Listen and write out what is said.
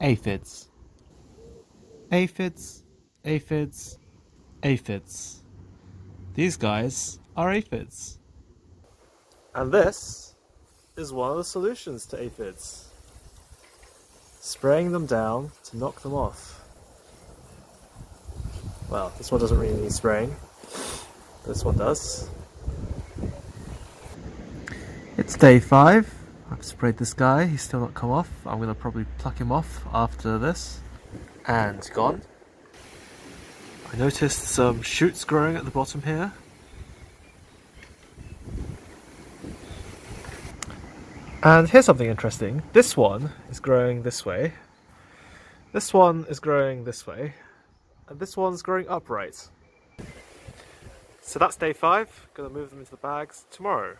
aphids. Aphids, aphids, aphids. These guys are aphids. And this is one of the solutions to aphids. Spraying them down to knock them off. Well, this one doesn't really need spraying. This one does. It's day five. I've sprayed this guy, he's still not come off. I'm to probably pluck him off after this. And gone. I noticed some shoots growing at the bottom here. And here's something interesting. This one is growing this way. This one is growing this way. And this one's growing upright. So that's day five. Gonna move them into the bags tomorrow.